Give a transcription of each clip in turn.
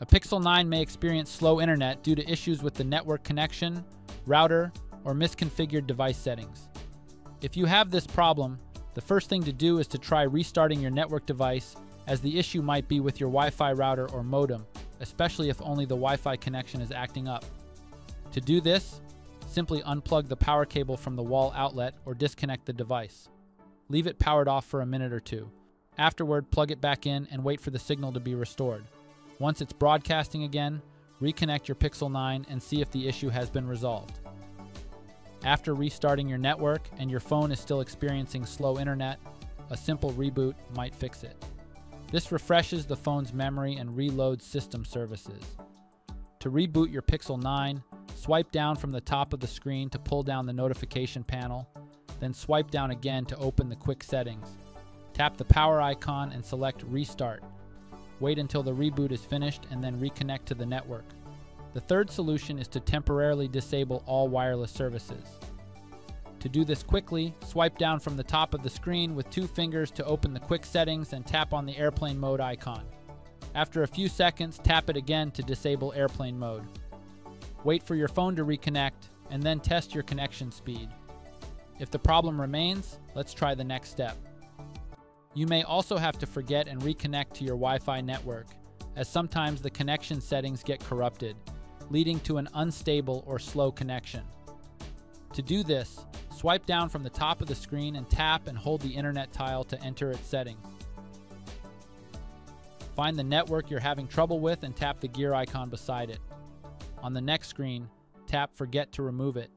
A Pixel 9 may experience slow internet due to issues with the network connection, router, or misconfigured device settings. If you have this problem, the first thing to do is to try restarting your network device as the issue might be with your Wi-Fi router or modem, especially if only the Wi-Fi connection is acting up. To do this, simply unplug the power cable from the wall outlet or disconnect the device. Leave it powered off for a minute or two. Afterward, plug it back in and wait for the signal to be restored. Once it's broadcasting again, reconnect your Pixel 9 and see if the issue has been resolved. After restarting your network and your phone is still experiencing slow internet, a simple reboot might fix it. This refreshes the phone's memory and reloads system services. To reboot your Pixel 9, swipe down from the top of the screen to pull down the notification panel, then swipe down again to open the quick settings. Tap the power icon and select Restart. Wait until the reboot is finished and then reconnect to the network. The third solution is to temporarily disable all wireless services. To do this quickly, swipe down from the top of the screen with two fingers to open the quick settings and tap on the airplane mode icon. After a few seconds, tap it again to disable airplane mode. Wait for your phone to reconnect and then test your connection speed. If the problem remains, let's try the next step. You may also have to forget and reconnect to your Wi Fi network, as sometimes the connection settings get corrupted, leading to an unstable or slow connection. To do this, swipe down from the top of the screen and tap and hold the internet tile to enter its settings. Find the network you're having trouble with and tap the gear icon beside it. On the next screen, tap Forget to remove it.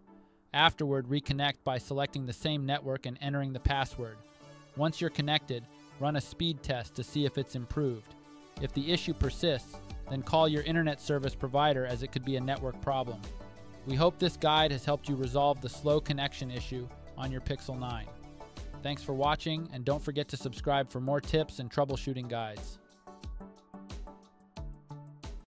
Afterward, reconnect by selecting the same network and entering the password. Once you're connected, run a speed test to see if it's improved. If the issue persists, then call your internet service provider as it could be a network problem. We hope this guide has helped you resolve the slow connection issue on your Pixel 9. Thanks for watching, and don't forget to subscribe for more tips and troubleshooting guides.